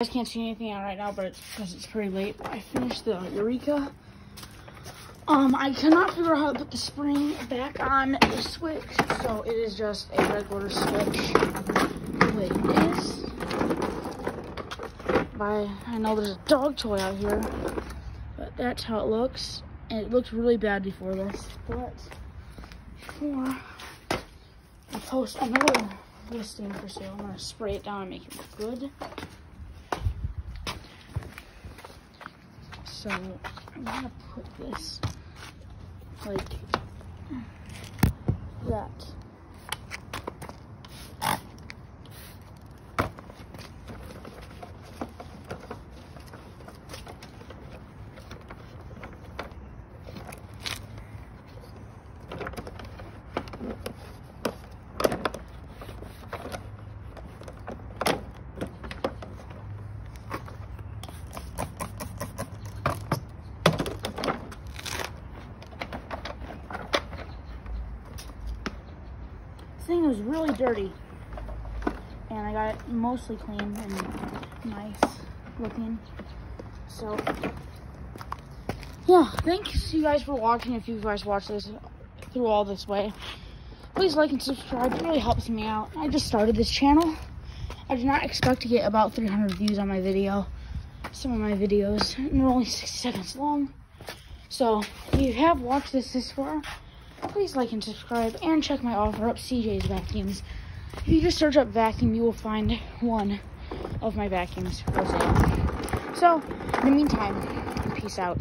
guys can't see anything out right now, but it's because it's pretty late. I finished the Eureka. Um, I cannot figure out how to put the spring back on the switch, so it is just a regular switch. Wait, it is. By I know there's a dog toy out here, but that's how it looks. And it looked really bad before this, but before I post another listing for sale, I'm gonna spray it down and make it look good. So I'm gonna put this like that. Thing was really dirty. And I got it mostly clean and nice looking. So, yeah, thanks you guys for watching. If you guys watch this through all this way, please like and subscribe. It really helps me out. I just started this channel. I did not expect to get about 300 views on my video. Some of my videos, they're only 60 seconds long. So, if you have watched this this far, please like and subscribe and check my OfferUp CJ's vacuums. If you just search up vacuum, you will find one of my vacuums for sale. So, in the meantime, peace out.